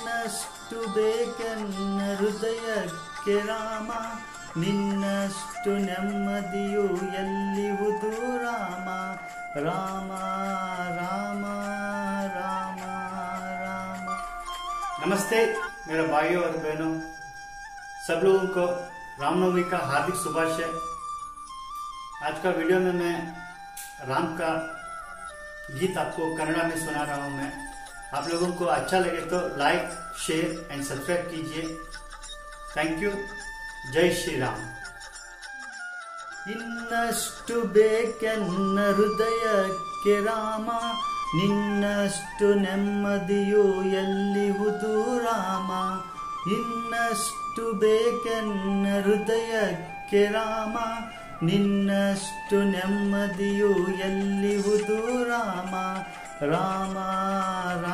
ನಿನ್ನಷ್ಟು ಬೇಕೆನ್ನ ಹೃದಯಕ್ಕೆ ರಾಮ ನಿನ್ನಷ್ಟು ನೆಮ್ಮದಿಯು ಎಲ್ಲಿಹುದು ರಾಮ ರಾಮ ರಾಮ ರಾಮ ರಾಮ नमस्ते मेरा भाइयों और बहनों सब लोगों को रामनवमी का हार्दिक शुभाशय आज का वीडियो में मैं राम का गीत आपको कन्नड़ा में सुना रहा हूं मैं आप लोगों को अच्छा लगे तो लाइक शेयर एंड सब्सक्राइब कीजिए थैंक यू जय श्री राम ಇನ್ನಷ್ಟು ಬೇಕೆನ್ನ ಹೃದಯಕ್ಕೆ ರಾಮ ನಿನ್ನಷ್ಟು ನೆಮ್ಮದಿಯು ಎಲ್ಲಿಹುದು ರಾಮ ಇನ್ನಷ್ಟು ಬೇಕೆನ್ನ ಹೃದಯಕ್ಕೆ ರಾಮ ನಿನ್ನಷ್ಟು ನೆಮ್ಮದಿಯು ಎಲ್ಲಿಹುದು ರಾಮ ರಾಮ ರಾಮ ರಾಮ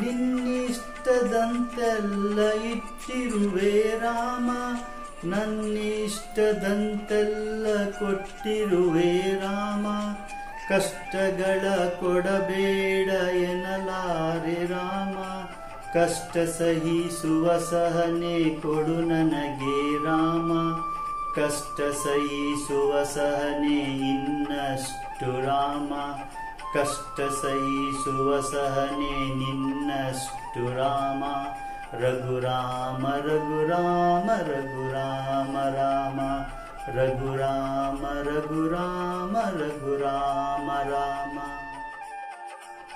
ನಿನ್ನಿಷ್ಟದಂತೆಲ್ಲ ಇಟ್ಟಿರುವೆ ರಾಮ, ನನ್ನಿಷ್ಟದಂತೆಲ್ಲ ಕೊಟ್ಟಿರುವೆ ರಾಮ. ಕಷ್ಟಗಳ ಕೊಡಬೇಡ ಎನ್ನಲಾರೆ ರಾಮ, ಕಷ್ಟ ಸಹಿಸುವ ಸಹನೆ ಕೊಡು ನನಗೆ ರಾಮ. ಕಷ್ಟ ಸಹಿಸುವ ಸಹನೆ ಇನ್ನಷ್ಟು ರಾಮ. ಕಷ್ಟ ಸಹಿಸುವ ಸಹನೆ ನಿನ್ನಷ್ಟು ರಾಮ ರಘುರಾಮ ರಘುರಾಮ ರಘುರಾಮ, ರಾಮ, ರಘುರಾಮ ರಘುರಾಮ ರಘುರಾಮ, ರಾಮ.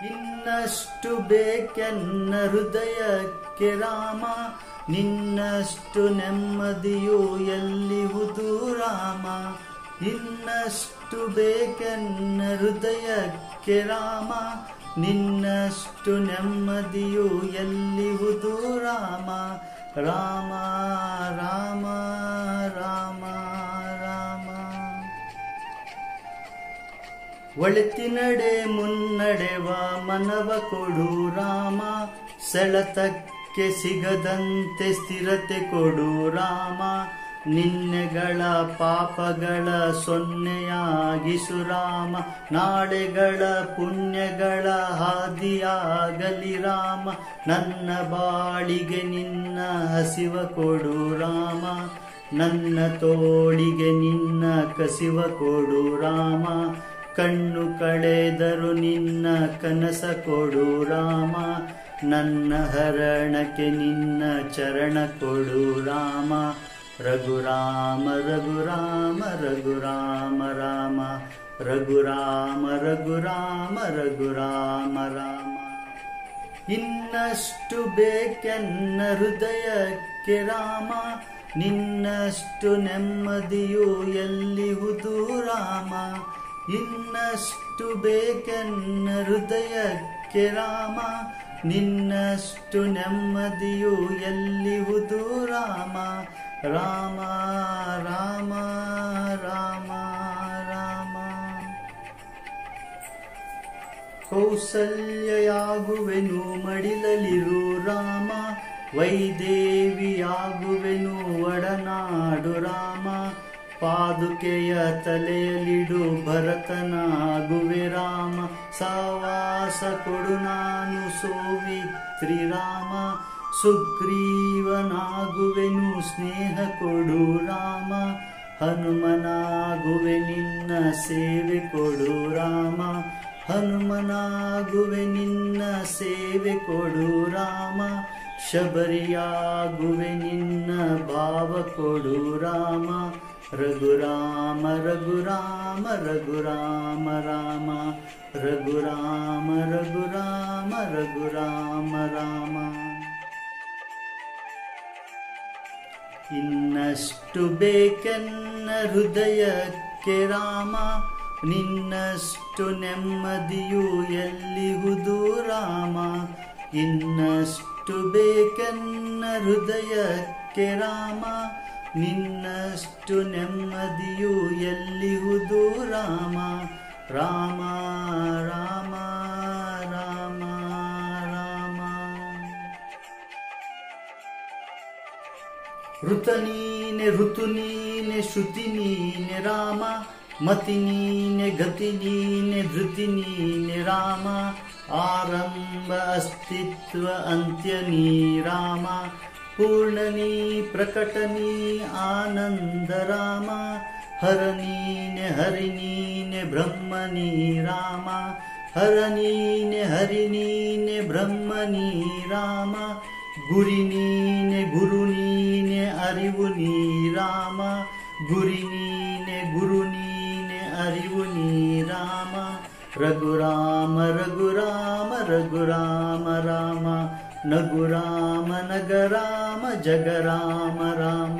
ಇನ್ನಷ್ಟು ಬೇಕೆನ್ನ ಹೃದಯಕ್ಕೆ ರಾಮ, ನಿನ್ನಷ್ಟು ನೆಮ್ಮದಿಯು ಎಲ್ಲಿಹುದು ರಾಮ? ಇನ್ನಷ್ಟು ಬೇಕೆನ್ನ ಹೃದಯಕ್ಕೆ ರಾಮ ನಿನ್ನಷ್ಟು ನೆಮ್ಮದಿಯು ಎಲ್ಲಿಹುದು ರಾಮ? ರಾಮ ರಾಮ ರಾಮ ರಾಮ. ಒಳಿತಿನಡೆ ಮುನ್ನಡೆವ ಮನವ ಕೊಡು ರಾಮ. ಸೆಳೆತಕ್ಕೆ ಸಿಗದಂತೆ ಸ್ಥಿರತೆ ಕೊಡು ರಾಮ. ನಿನ್ನೆಗಳ ಪಾಪಗಳ ಸೊನ್ನೆಯಾಗಿಸು ರಾಮ, ನಾಳೆಗಳ ಪುಣ್ಯಗಳ ಹಾದಿಯಾಗಲಿ ರಾಮ, ನನ್ನ ಬಾಳಿಗೆ ನಿನ್ನ ಹಸಿವ ಕೊಡು ರಾಮ, ನನ್ನ ತೋಳಿಗೆ ನಿನ್ನ ಕಸಿವ ಕೊಡು ರಾಮ, ಕಣ್ಣು ಕಳೆದರು ನಿನ್ನ ಕನಸ ಕೊಡು ರಾಮ, ನನ್ನ ಹರಣಕ್ಕೆ ನಿನ್ನ ಚರಣ ಕೊಡು ರಾಮ. ರಘುರಾಮ ರಘುರಾಮ ರಘುರಾಮ, ರಾಮ. ರಘುರಾಮ ರಘುರಾಮ ರಘುರಾಮ, ರಾಮ. ಇನ್ನಷ್ಟು ಬೇಕೆನ್ನ ಹೃದಯಕ್ಕೆ ರಾಮ. ನಿನ್ನಷ್ಟು ನೆಮ್ಮದಿಯು ಎಲ್ಲಿಹುದು ರಾಮ. ಇನ್ನಷ್ಟು ಬೇಕೆನ್ನ ಹೃದಯಕ್ಕೆ ರಾಮ. ನಿನ್ನಷ್ಟು ನೆಮ್ಮದಿಯು ಎಲ್ಲಿಹುದು ರಾಮ. ರಾಮ ರಾಮ ರಾಮ ರಾಮ. ಕೌಸಲ್ಯಾಗುವೆನು ಮಡಿಲಲಿರು ರಾಮ, ವೈದೇವಿಯಾಗುವೆನು ಒಡನಾಡು ರಾಮ. ಪಾದುಕೆಯ ತಲೆಯಲಿಡು ಭರತನಾಗುವೆ ರಾಮ. ಸಾವಾಸ ಕೊಡು ನಾನು ಸೋವಿತ್ರಿ ರಾಮ. ಸುಗ್ರೀವನಾಗುವೆನು ಸ್ನೇಹ ಕೊಡು ರಾಮ ಹನುಮನಾಗುವೆ ನಿನ್ನ ಸೇವೆ ಕೊಡು ರಾಮ ಹನುಮನಾಗುವೆ ನಿನ್ನ ಸೇವೆ ಕೊಡು ರಾಮ ಶಬರಿಯಾಗುವೆ ನಿನ್ನ ಭಾವ ಕೊಡು ರಾಮ ರಘುರಾಮ ರಘುರಾಮ ರಘುರಾಮ ರಾಮ ರಘುರಾಮ ರಘುರಾಮ ರಘುರಾಮ ರಾಮ ಇನ್ನಷ್ಟು ಬೇಕೆನ್ನ ಹೃದಯಕ್ಕೆ ರಾಮ, ನಿನ್ನಷ್ಟು ನೆಮ್ಮದಿಯು ಎಲ್ಲಿಹುದು ರಾಮ? ಇನ್ನಷ್ಟು ಬೇಕೆನ್ನ ಹೃದಯಕ್ಕೆ ರಾಮ, ನಿನ್ನಷ್ಟು ನೆಮ್ಮದಿಯು ಎಲ್ಲಿಹುದು ರಾಮ? ರಾಮ ರಾಮ. ऋतनीने ऋतुनीने श्रुतिनीने राम मतिनीने गतिनीने धृतिनीने राम आरम्भ अस्तित्व अन्त्यनी राम पूर्णनी प्रकटनी आनन्द राम हरनीने हरिणीने ब्रह्मणी राम हरनीने हरिणीने ब्रह्मणी राम गुरिणी ಅರಿವು ನೀ ರಾಮ. ಗುರಿ ನೀನೆ, ಗುರು ನೀನೆ, ಅರಿವು ನೀ ರಾಮ. ರಘುರಾಮ ರಘುರಾಮ ರಘುರಾಮ, ರಾಮ. ನಗುರಾಮ ನಗರಾಮ ಜಗರಾಮ ರಾಮ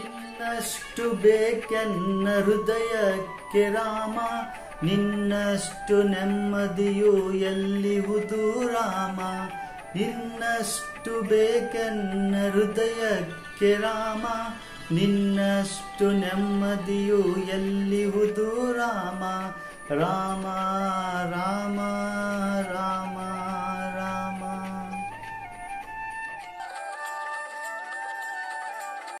ಇನ್ನಷ್ಟು ಬೇಕೆನ್ನ ಹೃದಯಕ್ಕೆ ರಾಮ. ನಿನ್ನಷ್ಟು ನೆಮ್ಮದಿಯು ಎಲ್ಲಿಹುದು ರಾಮ? ಇನ್ನಷ್ಟು ಬೇಕೆನ್ನ ಹೃದಯಕ್ಕೆ ರಾಮ ನಿನ್ನಷ್ಟು ನೆಮ್ಮದಿಯು ಎಲ್ಲಿಹುದು ರಾಮ? ರಾಮ.